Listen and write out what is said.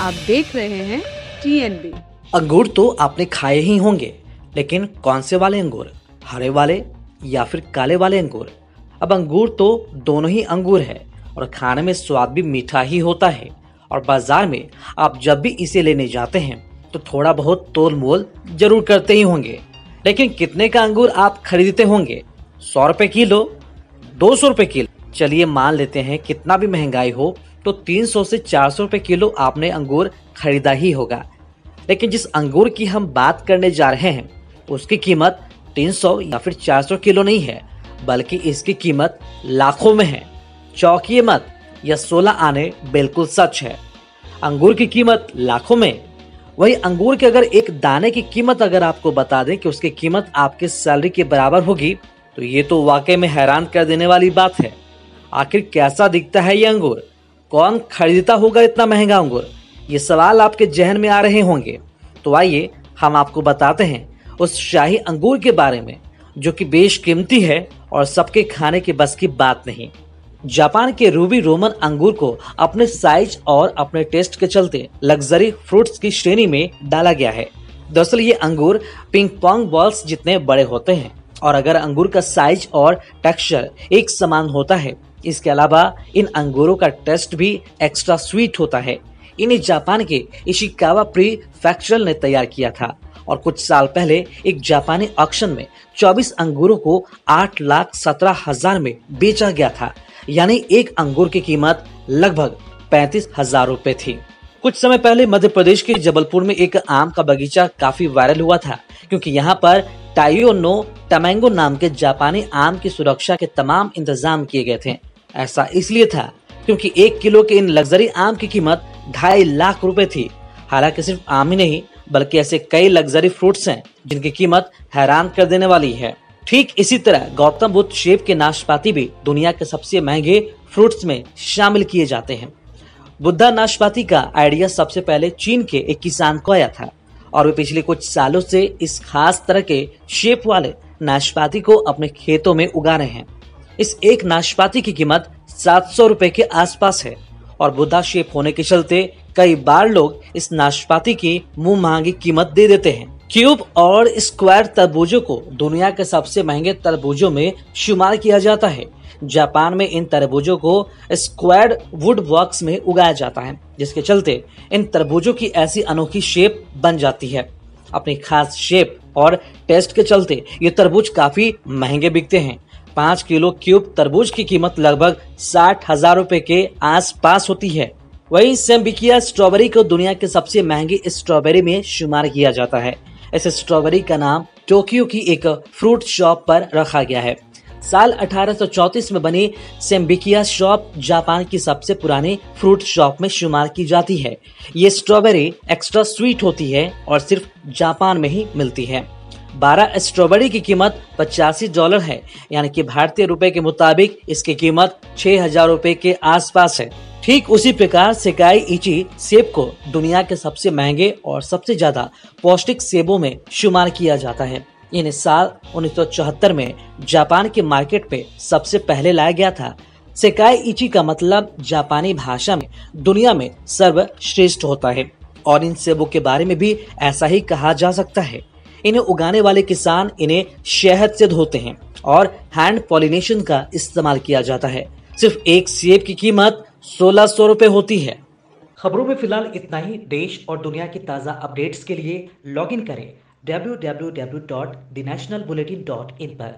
आप देख रहे हैं टीएनबी अंगूर तो आपने खाए ही होंगे, लेकिन कौन से वाले अंगूर? हरे वाले या फिर काले वाले अंगूर? अब अंगूर तो दोनों ही अंगूर है और खाने में स्वाद भी मीठा ही होता है। और बाज़ार में आप जब भी इसे लेने जाते हैं तो थोड़ा बहुत तोल मोल ज़रूर करते ही होंगे। लेकिन कितने का अंगूर आप खरीदते होंगे? सौ रुपए किलो? दो सौ रुपए किलो? चलिए मान लेते हैं कितना भी महँगाई हो तो 300 से 400 रुपए किलो आपने अंगूर खरीदा ही होगा। लेकिन जिस अंगूर की हम बात करने जा रहे हैं, उसकी कीमत 300 या फिर 400 किलो नहीं है, बल्कि इसकी कीमत लाखों में है। चौकिए मत, यह 16 आने बिल्कुल सच है। अंगूर की कीमत लाखों में। वही अंगूर के अगर एक दाने की कीमत अगर आपको बता दें कि उसकी कीमत आपके सैलरी के बराबर होगी तो ये तो वाकई में हैरान कर देने वाली बात है। आखिर कैसा दिखता है ये अंगूर? कौन खरीदता होगा इतना महँगा अंगूर? ये सवाल आपके जहन में आ रहे होंगे। तो आइए, हम आपको बताते हैं उस शाही अंगूर के बारे में, जो कि बेशकीमती है और सबके खाने के बस की बात नहीं। जापान के रूबी रोमन अंगूर को अपने साइज़ और अपने टेस्ट के चलते लग्जरी फ्रूट्स की श्रेणी में डाला गया है। दरअसल ये अंगूर पिंग पोंग बॉल्स जितने बड़े होते हैं, और अगर अंगूर का साइज़ और टेक्सचर एक समान होता है इसके अलावा इन अंगूरों का टेस्ट भी एक्स्ट्रा स्वीट होता है। इन्हें जापान के इशिकावा प्री फैक्चरल ने तैयार किया था और कुछ साल पहले एक जापानी ऑक्शन में 24 अंगूरों को आठ लाख सत्रह हज़ार में बेचा गया था। यानी एक अंगूर की कीमत लगभग पैंतीस हज़ार रूपए थी। कुछ समय पहले मध्य प्रदेश के जबलपुर में एक आम का बगीचा काफ़ी वायरल हुआ था, क्योंकि यहाँ पर टाइयो नो टमैंगो नाम के जापानी आम की सुरक्षा के तमाम इंतज़ाम किए गए थे। ऐसा इसलिए था क्योंकि एक किलो के इन लग्जरी आम की कीमत ढाई लाख रुपए थी। हालाँकि सिर्फ़ आम ही नहीं, बल्कि ऐसे कई लग्जरी फ्रूट्स हैं जिनकी कीमत हैरान कर देने वाली है। ठीक इसी तरह गौतम बुद्ध शेप के नाशपाती भी दुनिया के सबसे महँगे फ्रूट्स में शामिल किए जाते हैं। बुद्धा नाशपाती का आइडिया सबसे पहले चीन के एक किसान को आया था और वे पिछले कुछ सालों से इस खास तरह के शेप वाले नाशपाती को अपने खेतों में उगा रहे हैं। इस एक नाशपाती की कीमत सात सौ रूपए के आसपास है। और बुद्धा शेप होने के चलते कई बार लोग इस नाशपाती की मुँह मांगी कीमत दे देते हैं। क्यूब और स्क्वायर तरबूजों को दुनिया के सबसे महँगे तरबूजों में शुमार किया जाता है। जापान में इन तरबूजों को स्क्वायर वुड वर्क्स में उगाया जाता है, जिसके चलते इन तरबूजों की ऐसी अनोखी शेप बन जाती है। अपनी खास शेप और टेस्ट के चलते ये तरबूज काफ़ी महँगे बिकते हैं। पाँच किलो क्यूब तरबूज की कीमत लगभग साठ हज़ार रूपए के आस पास होती है। वही सेम्बिकिया स्ट्रॉबेरी को दुनिया के सबसे महँगी स्ट्रॉबेरी में शुमार किया जाता है। इस स्ट्रॉबेरी का नाम टोक्यो की एक फ्रूट शॉप पर रखा गया है। साल 1834 में बनी सेम्बिकिया शॉप जापान की सबसे पुरानी फ्रूट शॉप में शुमार की जाती है। ये स्ट्रॉबेरी एक्स्ट्रा स्वीट होती है और सिर्फ़ जापान में ही मिलती है। बारह स्ट्रॉबेरी की कीमत पचासी डॉलर है, यानी कि भारतीय रुपए के मुताबिक इसकी कीमत छह हज़ार रूपए के आसपास है। ठीक उसी प्रकार सेकाई इची सेब को दुनिया के सबसे महँगे और सबसे ज़्यादा पौष्टिक सेबों में शुमार किया जाता है। इन्हें साल उन्नीस सौ चौहत्तर में जापान के मार्केट पे सबसे पहले लाया गया था। सेकाई इची का मतलब जापानी भाषा में दुनिया में सर्वश्रेष्ठ होता है, और इन सेबों के बारे में भी ऐसा ही कहा जा सकता है। इन्हें उगाने वाले किसान इन्हें शहद से धोते हैं और हैंड पॉलिनेशन का इस्तेमाल किया जाता है। सिर्फ़ एक सेब की कीमत सोलह सौ रूपए होती है। खबरों में फ़िलहाल इतना ही। देश और दुनिया की ताज़ा अपडेट्स के लिए लॉगिन करें डब्ल्यू डब्ल्यू डब्ल्यू डॉट देशनल बुलेटिन डॉट इन पर।